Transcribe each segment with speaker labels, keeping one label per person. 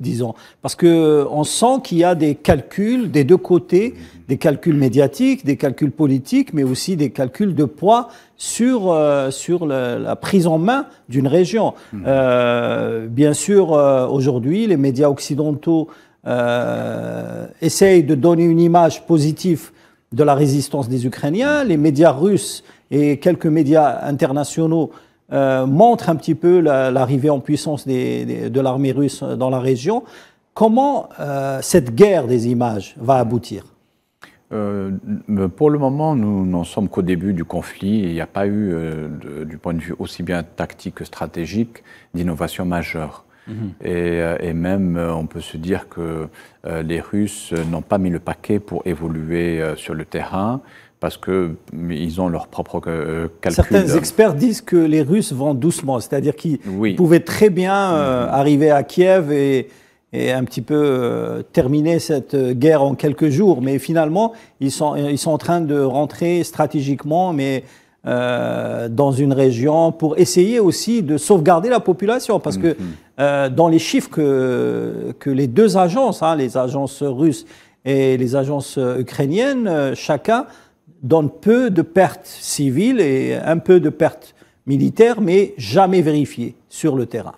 Speaker 1: disons, parce que on sent qu'il y a des calculs des deux côtés, des calculs médiatiques, des calculs politiques, mais aussi des calculs de poids sur euh, sur la, prise en main d'une région. Mmh. Euh, bien sûr, euh, aujourd'hui, les médias occidentaux euh, essayent de donner une image positive de la résistance des Ukrainiens. Les médias russes et quelques médias internationaux euh, montre un petit peu l'arrivée en puissance de l'armée russe dans la région. Comment euh, cette guerre des images va aboutir?
Speaker 2: Euh, pour le moment, nous n'en sommes qu'au début du conflit. Il n'y a pas eu, du point de vue aussi bien tactique que stratégique, d'innovation majeure. Mhm. et, et, même, on peut se dire que les Russes n'ont pas mis le paquet pour évoluer sur le terrain parce qu'ils ont leur propre euh, calcul.
Speaker 1: Certains experts disent que les Russes vont doucement, c'est-à-dire qu'ils pouvaient très bien euh, mm-hmm. arriver à Kiev et, un petit peu euh, terminer cette guerre en quelques jours, mais finalement, ils sont, ils sont en train de rentrer stratégiquement, mais dans une région pour essayer aussi de sauvegarder la population, parce que mm-hmm. dans les chiffres que, que les deux agences, hein, les agences russes et les agences ukrainiennes, chacun donne peu de pertes civiles et un peu de pertes militaires, mais jamais vérifiées sur le terrain.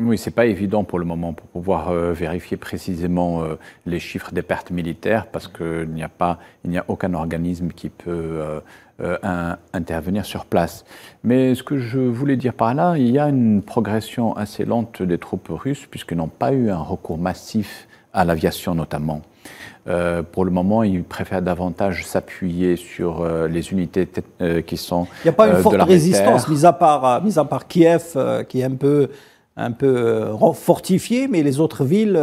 Speaker 2: Oui, c'est pas évident pour le moment pour pouvoir euh, vérifier précisément euh, les chiffres des pertes militaires parce qu'il n'y a pas, il n'y a aucun organisme qui peut euh, intervenir sur place. Mais ce que je voulais dire par là, il y a une progression assez lente des troupes russes puisqu'ils n'ont pas eu un recours massif à l'aviation notamment. Euh, pour le moment, ils préfèrent davantage s'appuyer sur euh, les unités euh, qui sont.
Speaker 1: Il n'y a pas une forte résistance, mis à part, mis à part Kiev, qui est un peu, un peu fortifié, mais les autres villes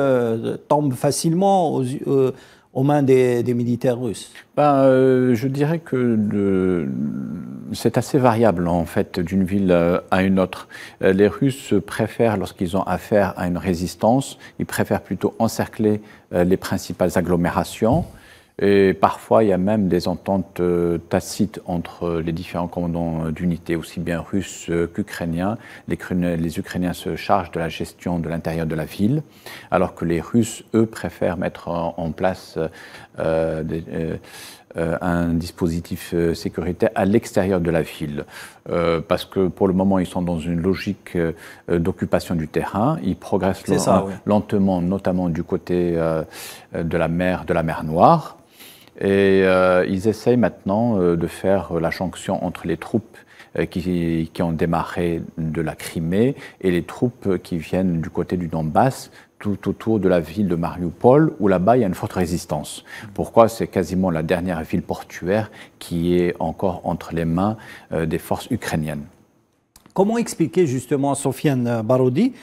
Speaker 1: tombent facilement aux, aux mains des, militaires russes
Speaker 2: ben, Je dirais que c'est assez variable en fait d'une ville euh, à une autre. Euh, les Russes préfèrent, lorsqu'ils ont affaire à une résistance, ils préfèrent plutôt encercler les principales agglomérations. Et parfois, il y a même des ententes euh, tacites entre les différents commandants d'unités, aussi bien russes qu'ukrainiens. Les, Ukrainiens se chargent de la gestion de l'intérieur de la ville, alors que les Russes, eux, préfèrent mettre en, place euh, euh, un dispositif sécuritaire à l'extérieur de la ville. parce que pour le moment, ils sont dans une logique d'occupation du terrain. Ils progressent lentement, notamment du côté de la mer, de la mer Noire. Et euh, ils essayent maintenant euh, de faire la jonction entre les troupes euh, qui, qui, ont démarré de la Crimée et les troupes qui viennent du côté du Donbass, tout autour de la ville de Mariupol, où là-bas il y a une forte résistance. Pourquoi? C'est quasiment la dernière ville portuaire qui est encore entre les mains des forces ukrainiennes.
Speaker 1: Comment expliquer justement Sofiane Barodi